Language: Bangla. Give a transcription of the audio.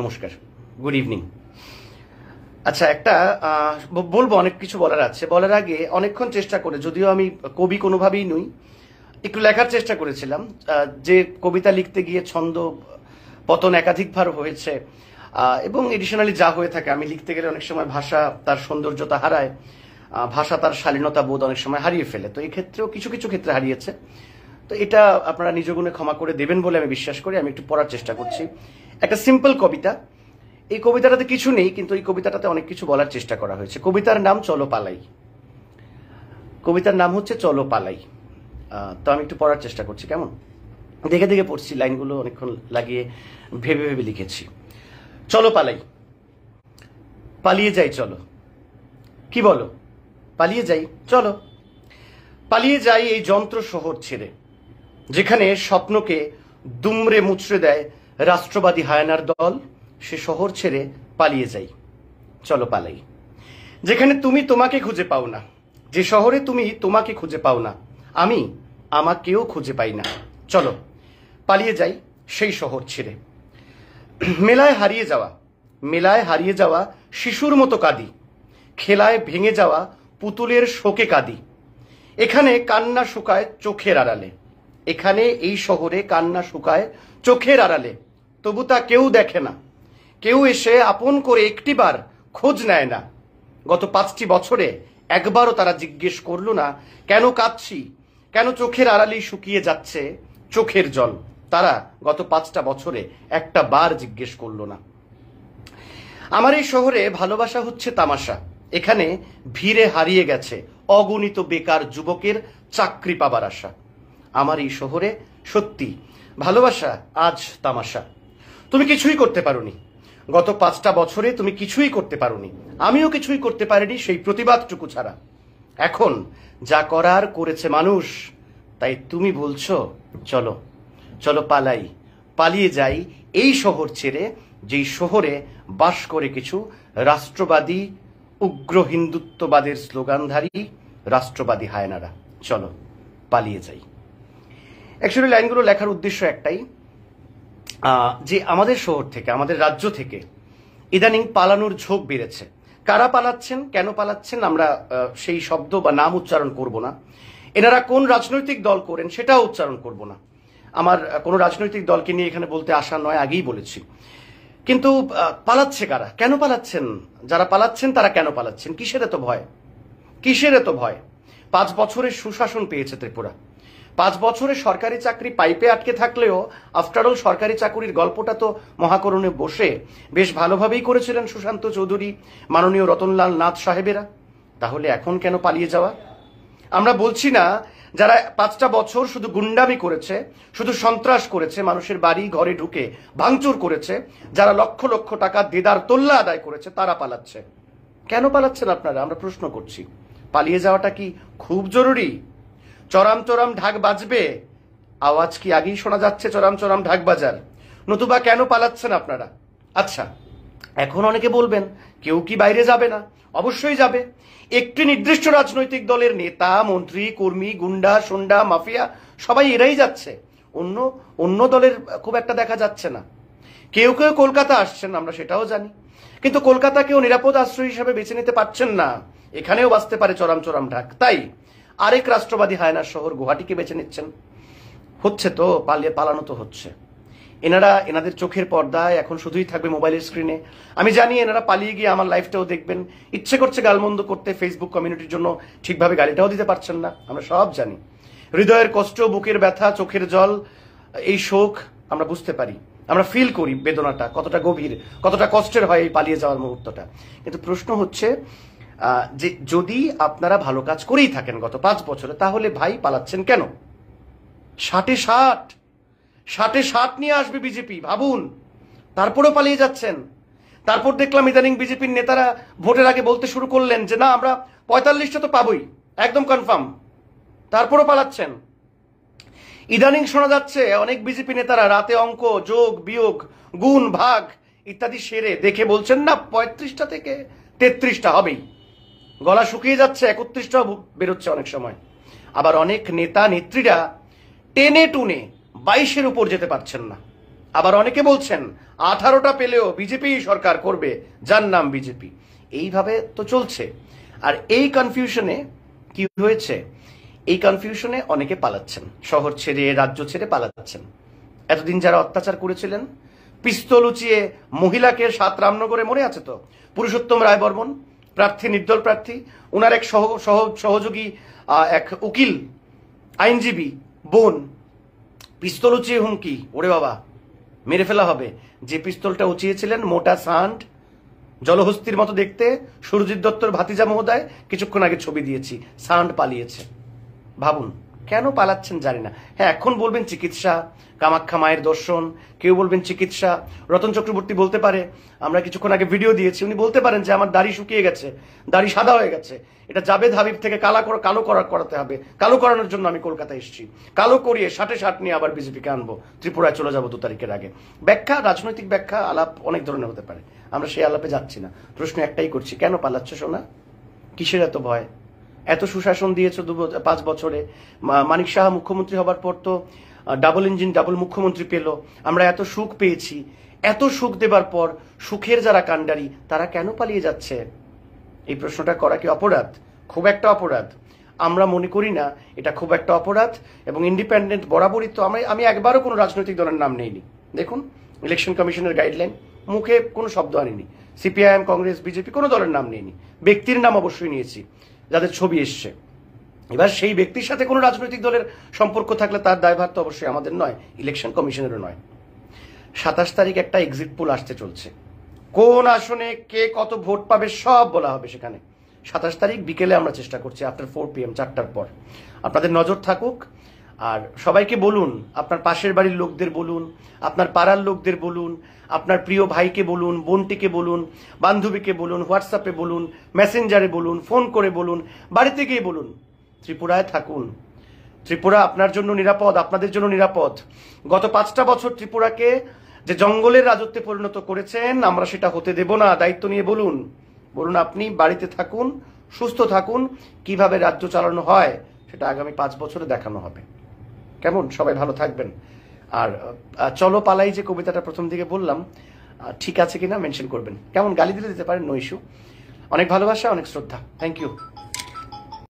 নমস্কার গুড ইভিনিং আচ্ছা একটা বলব অনেক কিছু বলার আছে। বলার আগে অনেকক্ষণ চেষ্টা করে, যদিও আমি কবি কোনোভাবেই নই, একটু লেখার চেষ্টা করেছিলাম যে কবিতা লিখতে গিয়ে ছন্দ, পতন একাধিকবার হয়েছে এবং এডিশনালি যা হয়ে থাকে, আমি লিখতে গেলে অনেক সময় ভাষা তার সৌন্দর্যতা হারায় ভাষা তার শালীনতা বোধ অনেক সময় হারিয়ে ফেলে। তো এই ক্ষেত্রেও কিছু কিছু ক্ষেত্রে হারিয়েছে। তো এটা আপনারা নিজ গুণে ক্ষমা করে দেবেন বলে আমি বিশ্বাস করি, আমি একটু পড়ার চেষ্টা করছি। একটা সিম্পল কবিতা। এই কবিতাটাতে কিছু নেই, কিন্তু এই কবিতাটাতে অনেক কিছু বলার চেষ্টা করা হয়েছে। কবিতার নাম চলো পালাই। কবিতার নাম হচ্ছে চলো পালাই। তো আমি একটু পড়ার চেষ্টা করছি, কেমন? দেখে দেখে পড়ছি, লাইনগুলো অনেকক্ষণ লাগিয়ে ভেবে ভেবে লিখেছি। চলো পালাই। পালিয়ে যাই, চলো। কি বলো? পালিয়ে যাই, চলো। পালিয়ে যাই এই যন্ত্র শহর ছেড়ে, যেখানে স্বপ্নকে দুমড়ে মুচড়ে দেয় রাষ্ট্রবাদী হায়ানার দল, সে শহর ছেড়ে পালিয়ে যাই। চলো পালাই। যেখানে তুমি তোমাকে খুঁজে পাও না, যে শহরে তুমি তোমাকে খুঁজে পাও না, আমি আমাকেও খুঁজে পাই না। চলো, পালিয়ে যাই সেই শহর ছেড়ে। মেলায় হারিয়ে যাওয়া, মেলায় হারিয়ে যাওয়া শিশুর মতো কাঁদি। খেলায় ভেঙে যাওয়া পুতুলের শোকে কাঁদি। এখানে কান্না শুকায় চোখের আড়ালে। এখানে এই শহরে কান্না শুকায় চোখের আড়ালে। তবু তা কেউ দেখে না। কেউ এসে আপন করে একটিবার খোঁজ নেয় না। গত পাঁচটি বছরে একবারও তারা জিজ্ঞেস করল না, কেন কাঁদছি? কেন চোখের আড়ালেই শুকিয়ে যাচ্ছে? চোখের জল। তারা গত পাঁচটা বছরে একটা বার জিজ্ঞেস করল না। আমার এই শহরে ভালোবাসা হচ্ছে তামাশা। এখানে ভিড়ে হারিয়ে গেছে অগণিত বেকার যুবকের চাকরি পাবার আশা। আমার এই শহরে সত্যি ভালোবাসা আজ তামাশা। তুমি কিছুই করতে পারোনি। গত পাঁচটা বছরে তুমি কিছুই করতে পারোনি। আমিও কিছুই করতে পারিনি সেই প্রতিবাদটুকু ছাড়া। এখন যা করার করেছে মানুষ, তাই তুমি বলছো, চলো চলো পালাই, পালিয়ে যাই এই শহর ছেড়ে, যেই শহরে বাস করে কিছু রাষ্ট্রবাদী, উগ্র হিন্দুত্ববাদের স্লোগানধারী রাষ্ট্রবাদী হায়নারা। চলো, পালিয়ে যাই। অ্যাকচুয়ালি লাইনগুলো লেখার উদ্দেশ্য একটাই যে আমাদের শহর থেকে, আমাদের রাজ্য থেকে ইদানিং পালানোর ঝোঁক বেড়েছে। কারা পালাচ্ছেন, কেন পালাচ্ছেন, আমরা সেই শব্দ বা নাম উচ্চারণ করব না। এনারা কোন রাজনৈতিক দল করেন সেটাও উচ্চারণ করব না। আমার কোনো রাজনৈতিক দলকে নিয়ে এখানে বলতে আসা নয়, আগেই বলেছি। কিন্তু পালাচ্ছে কারা? কেন পালাচ্ছেন? যারা পালাচ্ছেন, তারা কেন পালাচ্ছেন? কিসের এত ভয়? কিসের এত ভয়? পাঁচ বছরের সুশাসন পেয়েছে ত্রিপুরা। পাঁচ বছরে সরকারি চাকরি পাইপে আটকে থাকলেও আফটারঅল সরকারি চাকুরির গল্পটা তো মহাকরণে বসে। বেশ ভালোভাবেই করেছিলেন সুশান্ত চৌধুরী, মাননীয় রতনলাল নাথ সাহেবেরা। তাহলে এখন কেন পালিয়ে যাওয়া? আমরা বলছি না, যারা পাঁচটা বছর শুধু গুন্ডামি করেছে, শুধু সন্ত্রাস করেছে, মানুষের বাড়ি, ঘরে ঢুকে ভাঙচুর করেছে, যারা লক্ষ লক্ষ টাকা দেদার তোল্লা আদায় করেছে, তারা পালাচ্ছে। কেন পালাচ্ছেন আপনারা? আমরা প্রশ্ন করছি। পালিয়ে যাওয়াটা কি খুব জরুরি? চরাম চরাম ঢাক বাজবে। আওয়াজ কি আগেই শোনা যাচ্ছে চরাম চরাম ঢাক বাজার? নতুবা কেন পালাচ্ছেন আপনারা? আচ্ছা এখন অনেকে বলবেন, কেউ কি বাইরে যাবে না? অবশ্যই যাবে। একটি নির্দিষ্ট রাজনৈতিক দলের নেতা, মন্ত্রী, কর্মী, গুন্ডা, সন্ডা, মাফিয়া, সবাই এরাই যাচ্ছে। অন্য অন্য দলের খুব একটা দেখা যাচ্ছে না। কেউ কেউ কলকাতা আসছেন, আমরা সেটাও জানি। কিন্তু কলকাতাকেও নিরাপদ আশ্রয় হিসাবে বেছে নিতে পারছেন না। এখানেও বাঁচতে পারে চরাম চরাম ঢাক। তাই আরেক রাষ্ট্রবাদী হায়নার শহর গুয়াহাটিকে বেছে নিচ্ছেন। হচ্ছে তো পালিয়ে পালানো তো হচ্ছে। এনারা, এনাদের চোখের পর্দায় এখন শুধুই থাকবে মোবাইলের স্ক্রিনে। আমি জানি এনারা পালিয়ে গিয়ে আমার লাইফটাও দেখবেন। ইচ্ছে করছে গালমন্দ করতে ফেসবুক কমিউনিটির জন্য ঠিকভাবে গালিটাও দিতে পারছেন না। আমরা সব জানি। হৃদয়ের কষ্ট, বুকের ব্যথা, চোখের জল, এই শোক আমরা বুঝতে পারি। আমরা ফিল করি বেদনাটা, কতটা গভীর, কতটা কষ্টের হয় এই পালিয়ে যাওয়ার মুহূর্তটা। কিন্তু প্রশ্ন হচ্ছে যে যদি আপনারা ভালো কাজ করেই থাকেন গত পাঁচ বছরে, তাহলে ভাই পালাচ্ছেন কেন? ষাটে ষাট। ষাটে ষাট নিয়ে আসবে বিজেপি, ভাবুন। তারপরেও পালিয়ে যাচ্ছেন। তারপর দেখলাম ইদানিং বিজেপির নেতারা ভোটের আগে বলতে শুরু করলেন যে, না, আমরা পঁয়তাল্লিশটা তো পাবই, একদম কনফার্ম। তারপরও পালাচ্ছেন। ইদানিং শোনা যাচ্ছে অনেক বিজেপি নেতারা রাতে অঙ্ক, যোগ, বিয়োগ, গুণ, ভাগ ইত্যাদি সেরে দেখে বলছেন, না, পঁয়ত্রিশটা থেকে তেত্রিশটা হবেই। গলা শুকিয়ে যাচ্ছে, একত্রিশটাও বেরোচ্ছে অনেক সময়। আবার অনেক নেতা, নেত্রীরা টেনে টুনে বাইশের উপর যেতে পারছেন না। আবার অনেকে বলছেন, আঠারোটা পেলেও বিজেপি সরকার করবে, যার নাম বিজেপি। এইভাবে তো চলছে। আর এই কনফিউশনে কি হয়েছে? এই কনফিউশনে অনেকে পালাচ্ছেন। শহর ছেড়ে, রাজ্য ছেড়ে পালাচ্ছেন। এতদিন যারা অত্যাচার করেছিলেন, পিস্তল উঁচিয়ে মহিলাকে সাত রামনগরে মরে আছে তো? পুরুষোত্তম রায় বর্মন প্রার্থী, নির্দল প্রার্থী, উনার এক সহ, সহ- সহযোগী এক উকিল, আইনজীবী, বোন। পিস্তল উঁচিয়ে হুমকি, ওরে বাবা, মেরে ফেলা হবে। যে পিস্তলটা উঁচিয়েছিলেন, মোটা সান্ড জলহস্তির মতো দেখতে, সুরজিৎ দত্তর ভাতিজা মহোদয়, কিছুক্ষণ আগে ছবি দিয়েছি সান্ড পালিয়েছে। ভাবুন। কেন পালাচ্ছেন জানি না। হ্যাঁ এখন বলবেন চিকিৎসা, কামাখ্যা মায়ের দর্শন, কেউ বলবেন চিকিৎসা, রতন চক্রবর্তী বলতে পারে, আমরা কিছুক্ষণ আগে ভিডিও দিয়েছি, উনি বলতে পারেন যে আমার দাড়ি শুকিয়ে গেছে, দাড়ি সাদা হয়ে গেছে, এটা জাবেদ হাবিব থেকে কালা করা, কালো করা করাতে হবে, কালো করানোর জন্য আমি কলকাতায় এসেছি, কালো করিয়ে ষাটে ষাট নিয়ে আবার বিজেপিকে আনব, ত্রিপুরায় চলে যাব দু তারিখের আগে। ব্যাখ্যা, রাজনৈতিক ব্যাখ্যা, আলাপ অনেক ধরনের হতে পারে, আমরা সেই আলাপে যাচ্ছি না। প্রশ্ন একটাই করছি, কেন পালাচ্ছ সোনা? কিসের এত ভয়? এত সুশাসন দিয়েছ দু পাঁচ বছরে। মানিক সাহা মুখ্যমন্ত্রী হবার পর তো ডাবল ইঞ্জিন ডাবল মুখ্যমন্ত্রী পেল। আমরা এত সুখ পেয়েছি। এত সুখ দেবার পর, সুখের যারা কাণ্ডারি, তারা কেন পালিয়ে যাচ্ছে? এই প্রশ্নটা করা কি অপরাধ? খুব একটা অপরাধ। আমরা মনে করি না, এটা খুব একটা অপরাধ এবং ইন্ডিপেন্ডেন্ট বরাবরই তো আমি আমি একবারও কোনো রাজনৈতিক দলের নাম নেইনি। দেখুন ইলেকশন কমিশনের গাইডলাইন মুখে কোনো শব্দ আনিনি। সিপিআইএম কংগ্রেস বিজেপি কোনো দলের নাম নেইনি। ব্যক্তির নাম অবশ্যই নিয়েছি। যাদের ছবি এসছে। এবার সেই ব্যক্তির সাথে কোনো রাজনৈতিক দলের সম্পর্ক থাকলে তার দায়ভার তো অবশ্যই আমাদের নয়, ইলেকশন কমিশনেরও নয়। সাতাশ তারিখ একটা এক্সিট পোল আসতে চলছে। কোন আসনে কে কত ভোট পাবে সব বলা হবে সেখানে। সাতাশ তারিখ বিকেলে আমরা চেষ্টা করছি আফটার ফোর পিএম চারটার পর। আপনাদের নজর থাকুক আর সবাইকে বলুন, আপনার পাশের বাড়ির লোকদের বলুন, আপনার পাড়ার লোকদের বলুন, আপনার প্রিয় ভাইকে বলুন, বোনটিকে বলুন, বান্ধবীকে বলুন হোয়াটসঅ্যাপে বলুন মেসেঞ্জারে বলুন ফোন করে বলুন, বাড়িতে গিয়ে বলুন। ত্রিপুরায় থাকুন। ত্রিপুরা আপনার জন্য নিরাপদ, আপনাদের জন্য নিরাপদ। গত পাঁচটা বছর ত্রিপুরাকে যে জঙ্গলের রাজত্বে পরিণত করেছেন, আমরা সেটা হতে দেব না, দায়িত্ব নিয়ে বলুন। বলুন, আপনি বাড়িতে থাকুন, সুস্থ থাকুন, কীভাবে রাজ্য চালানো হয়, সেটা আগামী পাঁচ বছরে দেখানো হবে। কেমন? সবাই ভালো থাকবেন। আর চলো পালাই যে কবিতাটা প্রথম দিকে বললাম ঠিক আছে কিনা মেনশন করবেন। কেমন? গালি দিলে দিতে পারেন নৈশু অনেক ভালোবাসা, অনেক শ্রদ্ধা। Thank you